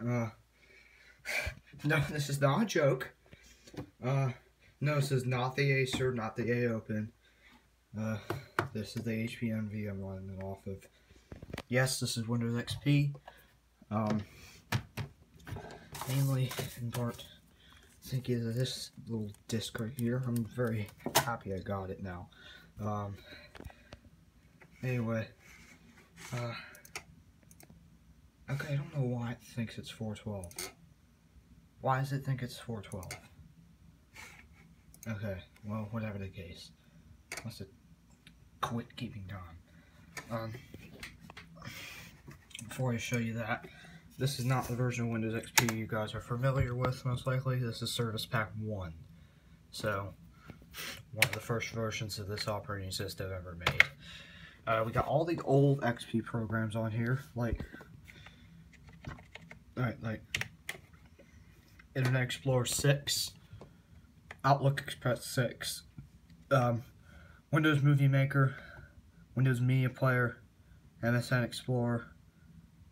Uh, no, this is not a joke. Uh, no, this is not the Acer, not the A Open. Uh, this is the HP Envy I'm running off of. Yes, this is Windows XP. Um, mainly in part, thank you to this little disc right here. I'm very happy I got it now. Um, anyway, uh, okay, I don't know why it thinks it's 412. Why does it think it's 412? Okay, well, whatever the case. Must have quit keeping time. Um, before I show you that, this is not the version of Windows XP you guys are familiar with, most likely. This is Service Pack 1. So, one of the first versions of this operating system ever made. Uh, we got all the old XP programs on here, like, alright, like, Internet Explorer 6, Outlook Express 6, um, Windows Movie Maker, Windows Media Player, MSN Explorer,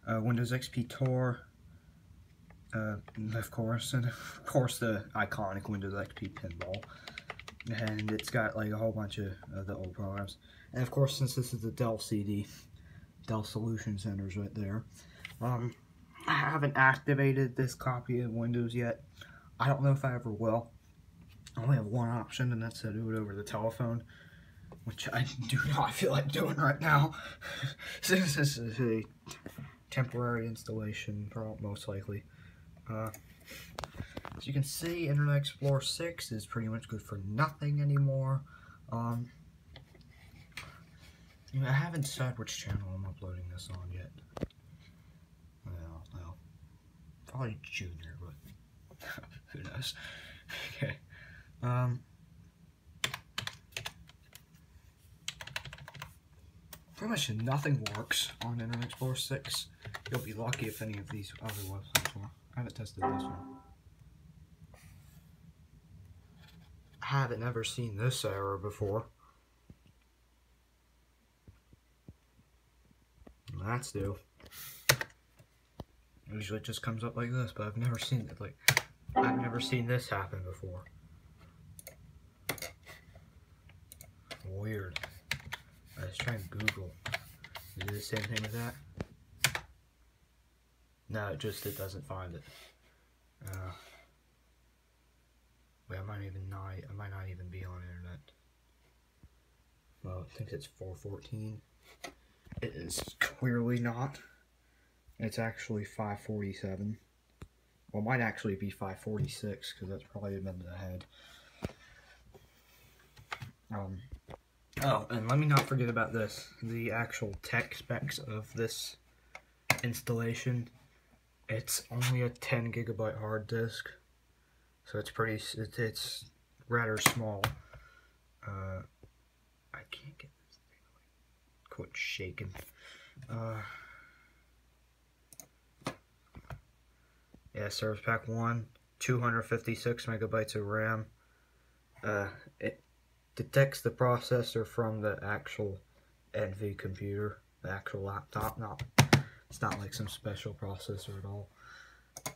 uh, Windows XP Tour, uh, of course, and of course the iconic Windows XP Pinball. And it's got like a whole bunch of uh, the old programs. And of course, since this is the Dell CD, Dell Solution Centers right there. Um, I haven't activated this copy of Windows yet. I don't know if I ever will. I only have one option, and that's to do it over the telephone, which I do not feel like doing right now. Since this is a temporary installation, most likely. Uh, as you can see, Internet Explorer 6 is pretty much good for nothing anymore. Um, I haven't decided which channel I'm uploading this on yet. Well, well, probably Junior, but who knows. okay. Um, pretty much nothing works on Internet Explorer 6. You'll be lucky if any of these other websites work. I haven't tested this one. I haven't ever seen this error before. That's new. Usually it just comes up like this, but I've never seen it like I've never seen this happen before. Weird. Let's try and Google. Is it the same thing as that? No, it just it doesn't find it. Uh, wait, I might even not. I might not even be on internet. Well, it thinks it's 414. It is clearly not. It's actually 547. Well, it might actually be 546 because that's probably a minute ahead. Um, oh, and let me not forget about this. The actual tech specs of this installation. It's only a 10 gigabyte hard disk. So it's pretty, it's, it's rather small. Uh, I can't get this thing quit shaking. Uh, yeah, Service Pack 1, 256 megabytes of RAM. Uh, it detects the processor from the actual Envy computer, the actual laptop. Not, it's not like some special processor at all.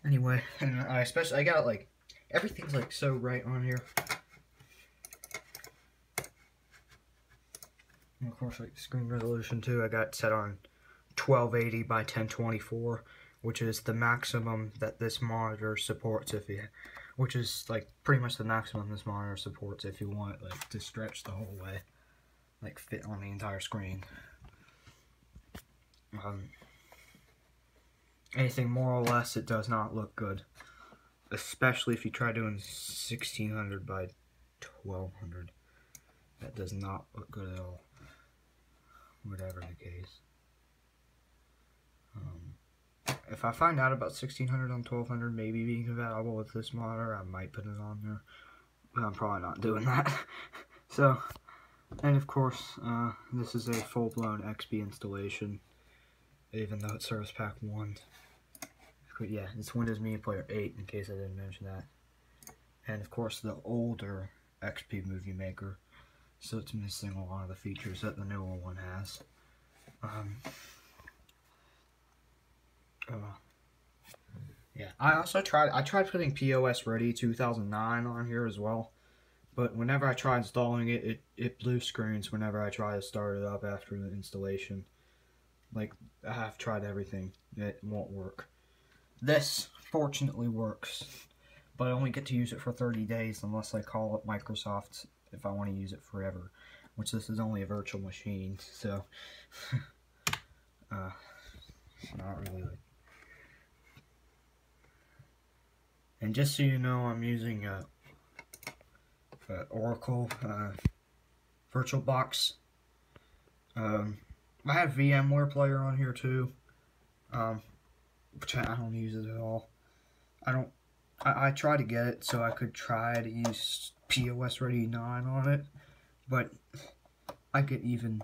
Anyway, and I especially I got like everything's like so right on here. And of course, like screen resolution too, I got set on 1280 by 1024, which is the maximum that this monitor supports if you which is like pretty much the maximum this monitor supports if you want like to stretch the whole way like fit on the entire screen. Um, anything more or less it does not look good especially if you try doing 1600 by 1200 that does not look good at all. Whatever the case um, if I find out about 1600 on 1200 maybe being compatible with this monitor, I might put it on there. But I'm probably not doing that. so, and of course, uh, this is a full-blown XP installation, even though it's Service Pack 1. Yeah, it's Windows Media Player 8, in case I didn't mention that. And of course, the older XP Movie Maker, so it's missing a lot of the features that the newer one has. Um, uh, Yeah, I also tried. I tried putting POS Ready 2009 on here as well, but whenever I try installing it, it it blue screens whenever I try to start it up after the installation. Like I have tried everything, it won't work. This fortunately works, but I only get to use it for 30 days unless I call up Microsoft if I want to use it forever. Which this is only a virtual machine, so uh, not really like And just so you know, I'm using a, a Oracle uh, VirtualBox. Um, I have VMware Player on here too, um, which I don't use it at all. I don't. I, I try to get it so I could try to use POS Ready 9 on it, but I get even.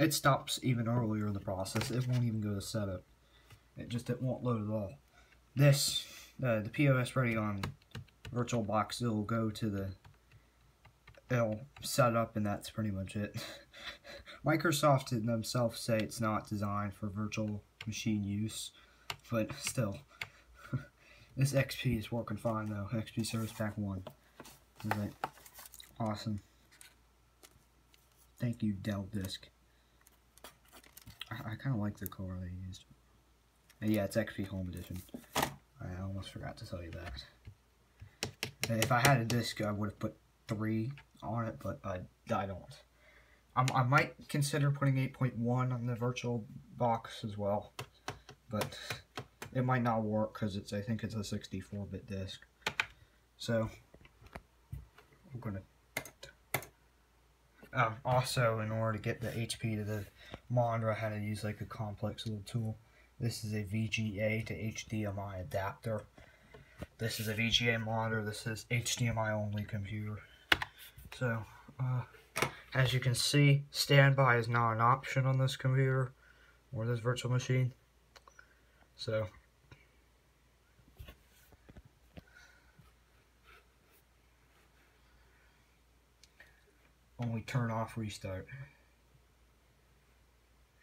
It stops even earlier in the process. It won't even go to setup. It just it won't load at all this, uh, the POS ready on VirtualBox, it'll go to the, it'll set up and that's pretty much it. Microsoft themselves say it's not designed for virtual machine use, but still, this XP is working fine though. XP Service Pack 1. Is awesome? Thank you, Dell Disk. I, I kind of like the color they used. Yeah, it's XP Home Edition. I almost forgot to tell you that. If I had a disc, I would have put 3 on it, but I, I don't. I'm, I might consider putting 8.1 on the virtual box as well, but it might not work because it's I think it's a 64-bit disc. So, I'm going to um, also, in order to get the HP to the monitor, I had to use like a complex little tool. This is a VGA to HDMI adapter. This is a VGA monitor. This is HDMI only computer. So, uh, as you can see, standby is not an option on this computer or this virtual machine. So, we turn off restart,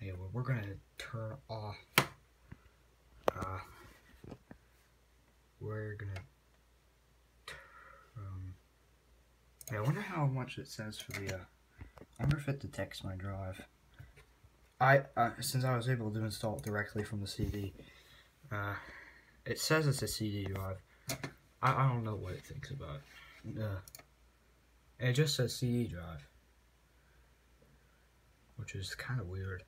well, we're going to turn off uh, we're gonna um, I wonder how much it says for the uh, I wonder if it detects my drive. I uh, since I was able to install it directly from the CD uh, it says it's a CD drive. I, I don't know what it thinks about it. Uh, it just says CD drive which is kind of weird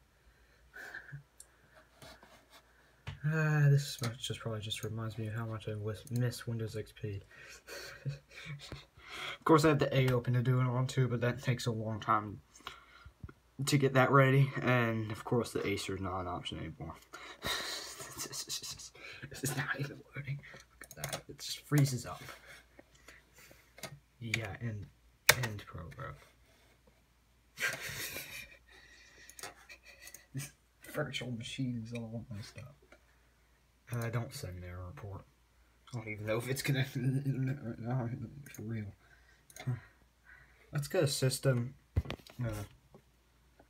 Ah, this just probably just reminds me of how much I miss Windows XP. of course, I have the A open to do it on too, but that takes a long time to get that ready. And of course, the Acer is not an option anymore. is not even loading. Look at that. It just freezes up. Yeah, and end program. this virtual machine is all messed up. Uh, don't send error report. I don't even know if it's gonna. no, for real. Let's go to system. Uh,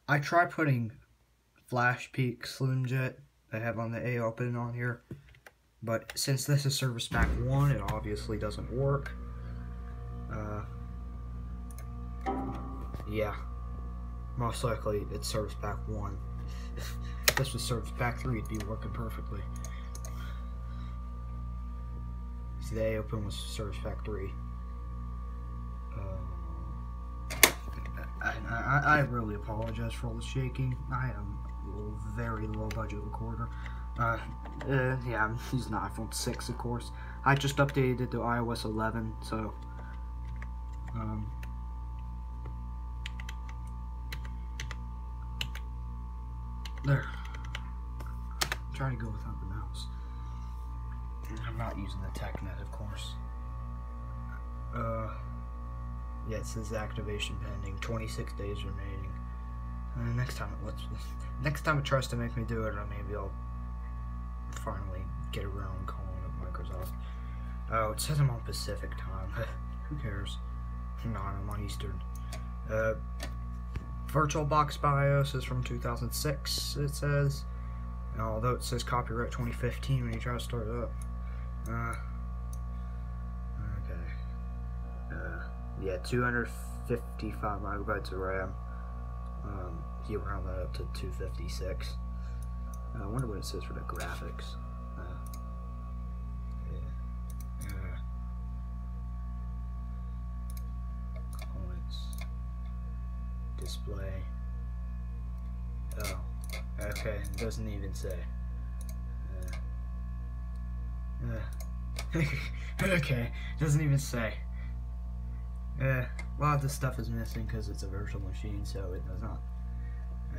I try putting Flash Peak Slim Jet I have on the A open on here, but since this is Service Pack 1, it obviously doesn't work. Uh, yeah, most likely it's Service Pack 1. if this was Service Pack 3, it'd be working perfectly. Today open was Service Factory. 3. Um, I, I, I, really apologize for all the shaking. I am a very low budget recorder. Uh, uh, yeah, I'm using an iPhone 6, of course. I just updated it to iOS 11, so. Um, there. I'm trying to go without the not using the TechNet, of course. Uh, yeah, it says activation pending. 26 days remaining. Uh, next time next time it tries to make me do it, maybe I'll finally get around calling up Microsoft. Oh, it says I'm on Pacific time. Who cares? No, I'm on Eastern. Uh, VirtualBox BIOS is from 2006. It says. Although it says copyright 2015 when you try to start it up. Uh, okay. Uh, yeah, 255 megabytes of RAM. Um, you round that up to 256. Uh, I wonder what it says for the graphics. Uh, yeah. Uh. Display. Oh. Okay, it doesn't even say. Uh, uh, okay, doesn't even say. Yeah, a lot of this stuff is missing because it's a virtual machine, so it does not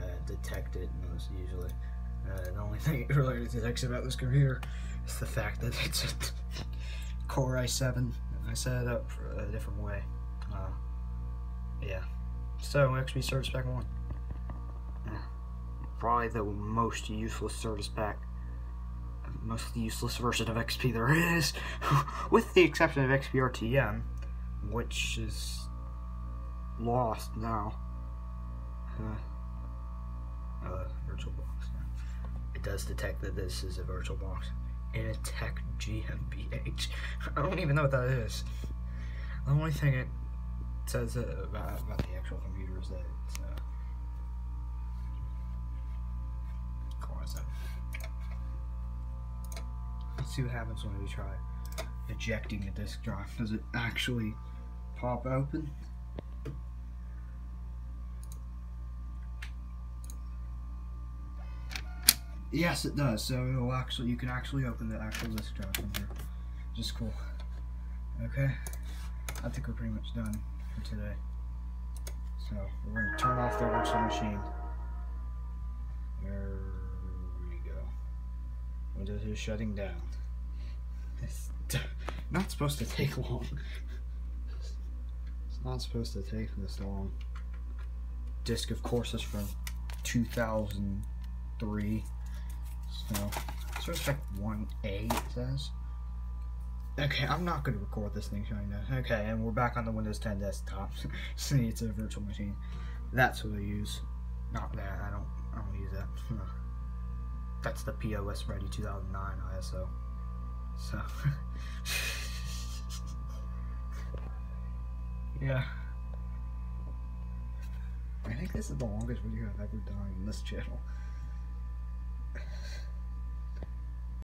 uh, detect it most usually. Uh, the only thing it really detects about this computer is the fact that it's a Core i7. I set it up a different way. Uh, yeah. So, XP Service Pack 1. Yeah. Probably the most useless service pack most useless version of XP there is, with the exception of XPRTM, which is lost now. Uh, uh, virtual box. It does detect that this is a virtual box. innotek GmbH. I don't even know what that is. The only thing it says about, about the actual computer is that it's uh, Core i7. Let's see what happens when we try ejecting a disk drive. Does it actually pop open? Yes, it does. So it'll actually, you can actually open the actual disk drive from here, which is cool. Okay, I think we're pretty much done for today. So we're gonna turn off the virtual machine. Windows is shutting down. It's not supposed to take long. It's not supposed to take this long. Disc, of course, is from 2003. So, Service Pack 1A, it says. Okay, I'm not going to record this thing showing that. Okay, and we're back on the Windows 10 desktop. See, it's a virtual machine. That's what I use. Not that. I don't. I don't use that. That's the POS Ready 2009 ISO. So. yeah. I think this is the longest video I've ever done on this channel.